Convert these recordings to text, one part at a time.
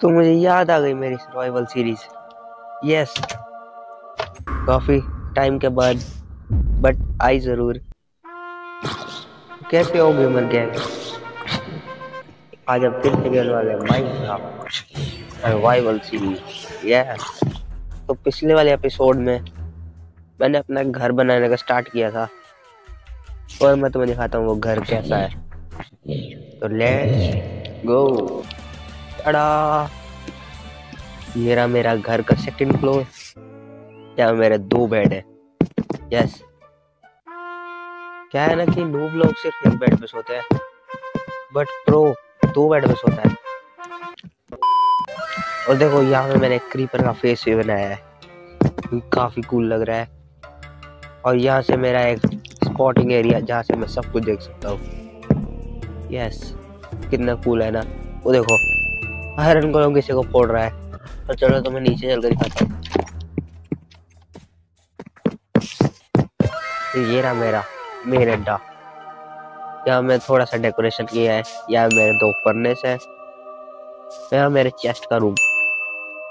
तो मुझे याद आ गई मेरी सर्वाइवल सीरीज़ यस काफ़ी टाइम के बाद बट आई ज़रूर कैसे हो गेमर गैंग आज अब फिर से खेलने वाले माइनक्राफ्ट सर्वाइवल सीरीज़ यस तो पिछले वाले एपिसोड में मैंने अपना घर बनाने का स्टार्ट किया था। और मैं तुम्हें दिखाता हूँ वो घर कैसा है। तो लेट्स गो अड़ा मेरा मेरा घर का सेकंड फ्लोर यहाँ मेरे दो बेड है। यस क्या है ना कि नूब लोग सिर्फ़ एक बेड पे सोते हैं बट प्रो दो बेड पे सोता है। और देखो यहाँ पे मैंने क्रीपर का फेस भी बनाया है। काफ़ी कूल लग रहा है। और यहाँ से मेरा एक स्पॉटिंग एरिया जहाँ से मैं सब कुछ देख सकता हूँ। यस कितना कूल है ना। वो देखो आयरन को किसी को फोड़ रहा है। तो चलो तो मैं नीचे चल कर दिखाता हूँ। तो ये रहा मेरा मेन अड्डा। यहाँ मैं थोड़ा सा डेकोरेशन किया है। यहाँ मेरे दो फर्नेस है। यहाँ मेरे चेस्ट का रूम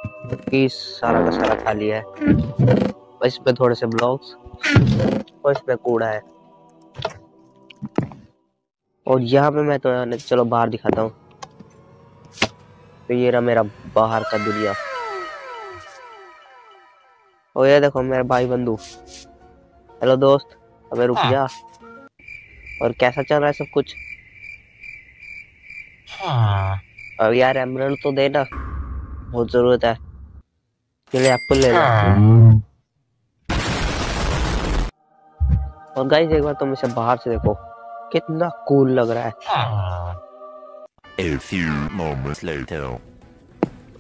कि सारा का सारा खाली है। बस इसमें थोड़े से ब्लॉक्स और इसमें कूड़ा है। और यहाँ पे मैं तो चलो बाहर दिखाता हूँ। तो ये रहा मेरा बाहर का दुनिया। और ये देखो मेरा भाई बंधु। हेलो दोस्त अबे रुक जा। और कैसा चल रहा है सब कुछ? अब यार एमरल्ड तो दे ना। बहुत ज़रूरत है। चलिए एप्पल ले लो और गाइस एक बार तुम इसे बाहर से देखो। कितना कूल लग रहा है। A few moments later.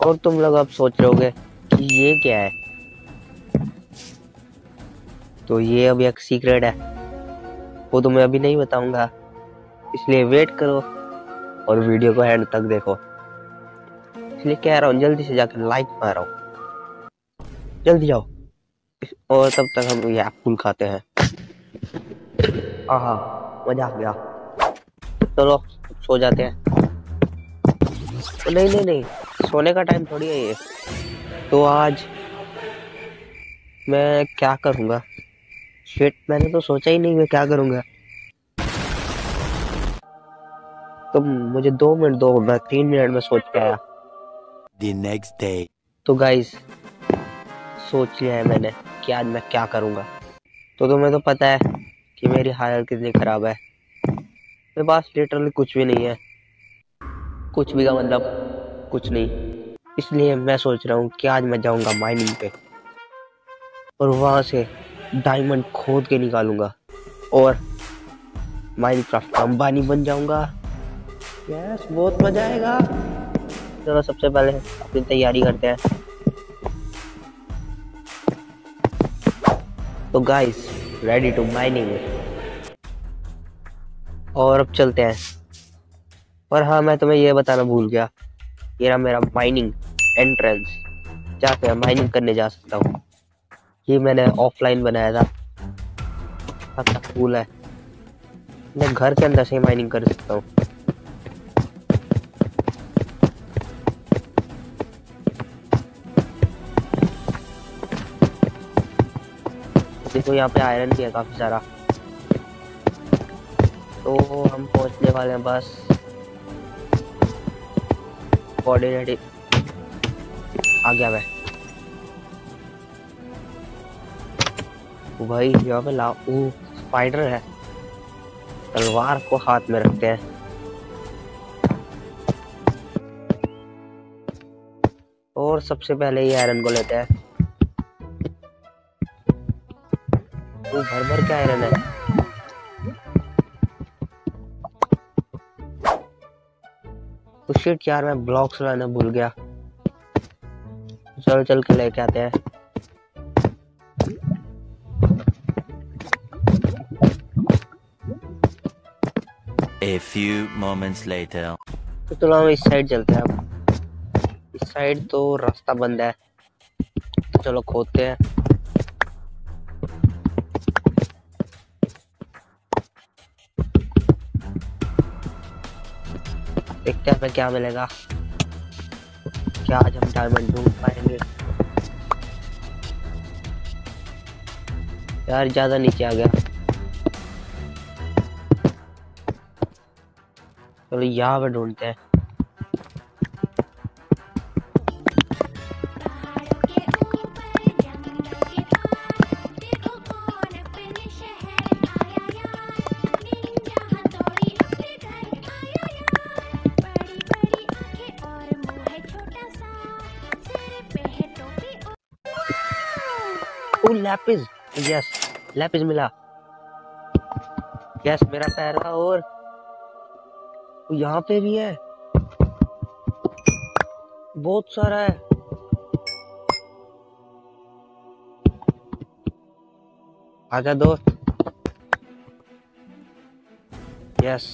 और तुम लोग अब सोच रहे होगे कि ये क्या है? तो ये अभी एक सीक्रेट है। वो तो मैं अभी नहीं बताऊँगा। इसलिए वेट करो और वीडियो को एंड तक देखो। इसलिए कह रहा हूँ, जल्दी से जाकर लाइक मारो जल्दी जाओ। और तब तक हम ये फूल खाते हैं। आहा, मज़ा आ गया। चलो, सो जाते हैं। तो नहीं नहीं नहीं, सोने का टाइम थोड़ी है ये। तो आज मैं क्या करूँगा? शिट मैंने तो सोचा ही नहीं मैं क्या करूँगा। तो मुझे दो मिनट दो, मैं तीन मिनट में सोच के आया। The next day. तो गाइस सोच लिया है मैंने कि आज मैं क्या करूँगा। तो तुम्हें तो पता है कि मेरी हालत कितनी खराब है। मेरे पास लिटरली कुछ भी नहीं है। कुछ भी का मतलब कुछ नहीं। इसलिए मैं सोच रहा हूँ कि आज मैं जाऊँगा माइनिंग पे। और वहाँ से डायमंड खोद के निकालूँगा। और माइनक्राफ्ट का अंबानी बन जाऊँगा। यस बहुत मज़ा आएगा। चलो सबसे पहले अपनी तैयारी करते हैं। तो गाइस रेडी टू माइनिंग और अब चलते हैं। और हाँ मैं तुम्हें ये बताना भूल गया। ये रहा मेरा माइनिंग एंट्रेंस जहाँ पे माइनिंग करने जा सकता हूँ। ये मैंने ऑफलाइन बनाया था। अच्छा कूल है। मैं घर के अंदर से माइनिंग कर सकता हूँ। देखो यहाँ पे आयरन भी है काफ़ी सारा। तो हम पहुँचने वाले हैं बस। कोऑर्डिनेट आ गया मैं। भाई, यहाँ पे ला ओ स्पाइडर है। तलवार को हाथ में रखते हैं। और सबसे पहले ये आयरन को लेते हैं। वो भर भर के आयरन है तो यार मैं ब्लॉक्स लाना भूल गया। चल चल के लेके आते हैं। A few moments later. तो चलो हम इस साइड चलते हैं अब। इस साइड तो रास्ता बंद है। तो चलो खोदते हैं। देखते हैं क्या मिलेगा। क्या आज हम डायमंड ढूंढ पाएँगे। यार, ज़्यादा नीचे आ गया। चलो, यहाँ पे ढूंढते हैं। लैपिस यस लैपिस मिला यस मेरा पैरा और यहाँ पे भी है। बहुत सारा है। आजा दोस्त। यस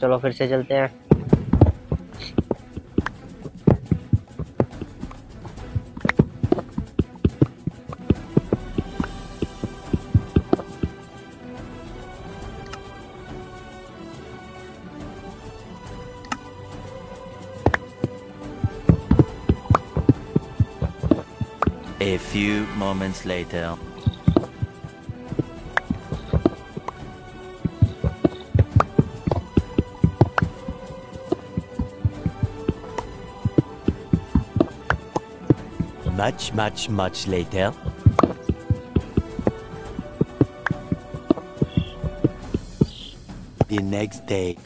चलो फिर से चलते हैं। A few moments later. Much, much, much later. The next day.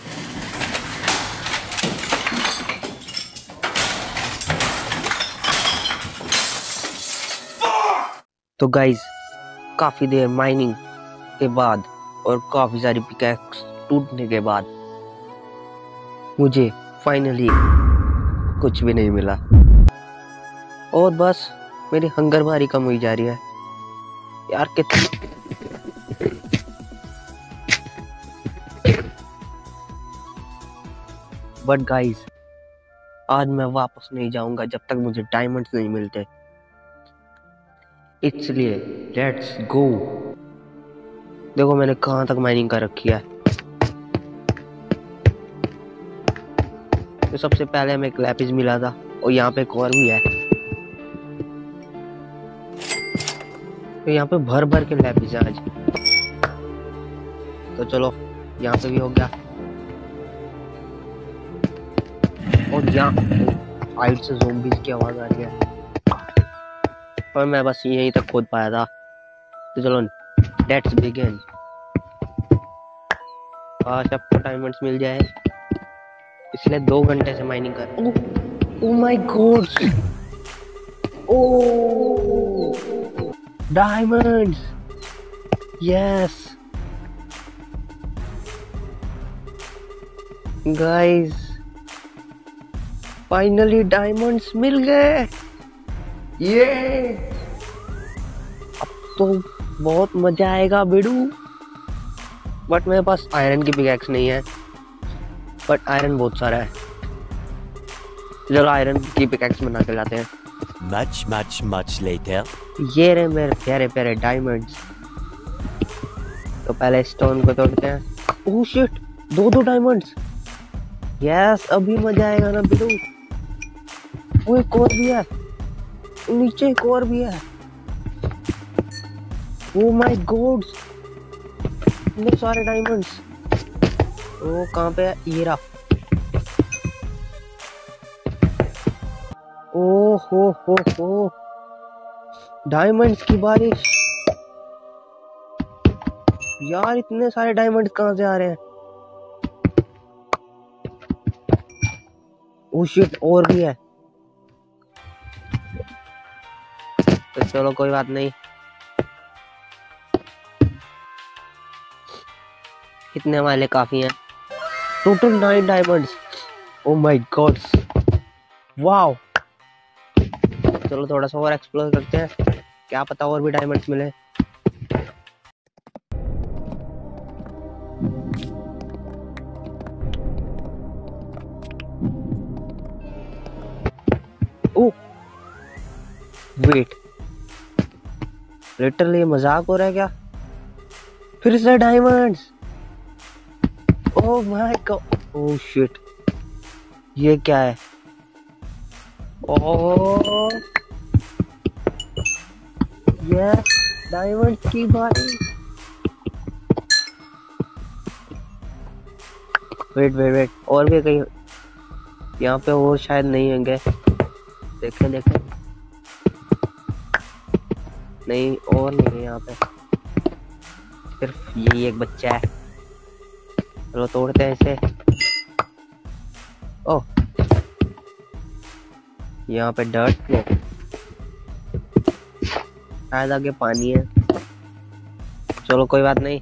तो गाइज़ काफ़ी देर माइनिंग के बाद और काफ़ी सारी पिकैक्स टूटने के बाद मुझे फाइनली कुछ भी नहीं मिला। और बस मेरी हंगर बारी कम हुई जा रही है। यार कितनी बट गाइस आज मैं वापस नहीं जाऊँगा जब तक मुझे डायमंड्स नहीं मिलते। इसलिए लेट्स गो देखो मैंने कहाँ तक माइनिंग कर रखी है। तो सबसे पहले हमें एक लैपिस मिला था, और यहाँ पे एक और भी है। तो यहाँ पे भर भर के लैपिस है आज। तो चलो, यहाँ पे भी हो गया। और यहाँ साइड से zombies की आवाज़ आ रही है। और मैं बस यहीं तक खोद पाया था। तो चलो लेट्स बिगिन आज आपको डायमंड्स मिल जाए। इसलिए दो घंटे से माइनिंग कर ओ my god oh diamonds yes guys finally diamonds मिल गए। ये। अब तो बहुत मज़ा आएगा बेडू। बट मेरे पास आयरन की पिकैक्स नहीं है। बट आयरन बहुत सारा है। चलो आयरन की पिकैक्स बना के लाते हैं। Much, much, much later. ये रहे मेरे प्यारे प्यारे डायमंड्स तो पहले स्टोन को तोड़ते हैं। ओह शिट दो दो डायमंड्स यस अभी मज़ा आएगा ना बेडू। वो एक और भी है। नीचे एक और भी है। ओ माय गॉड इतने सारे डायमंड्स ओ, कहाँ पे है? ये रहा। ओ, हो हो हो। डायमंड्स की बारिश। यार, इतने सारे डायमंड्स कहाँ से आ रहे हैं? ओ शिट और भी है। तो चलो कोई बात नहीं। इतने वाले काफ़ी हैं। Total nine diamonds oh my god wow चलो थोड़ा सा और एक्सप्लोर करते हैं। क्या पता और भी डायमंड्स मिले। ओ वेट लिटरली मज़ाक हो रहा है क्या? फिर से diamonds oh my god oh shit ये क्या है? ओ ये डायमंड की भाई वेट वेट वेट और भी कहीं यहाँ पे और शायद नहीं होंगे। देखे देखे नहीं, और नहीं है यहाँ पे। सिर्फ़ यही एक बच्चा है। चलो तोड़ते हैं इसे। ओ यहाँ पे डर्ट फ्लो शायद आगे पानी है। चलो कोई बात नहीं।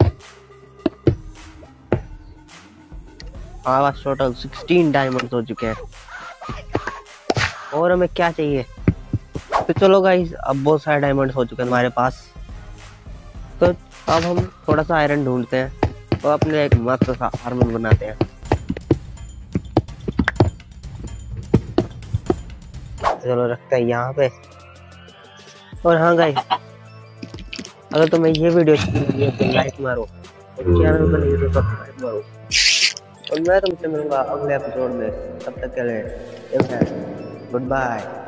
हाँ बस टोटल सिक्सटीन डायमंड हो चुके हैं। और हमें क्या चाहिए? तो चलो गाइस अब बहुत सारे डायमंड हो चुके हैं हमारे पास। तो अब हम थोड़ा सा आयरन ढूंढते हैं तो अपने एक मस्त सा आर्मर बनाते हैं। चलो रखते हैं यहाँ पे। और हाँ गाइस अगर तुम्हें ये वीडियो तो लाइक मारो। चैनल पर नहीं तो सब्सक्राइब मारो। और मैं तुमसे मिलूँगा अगले एपिसोड में। तब तक के लिए गुड बाय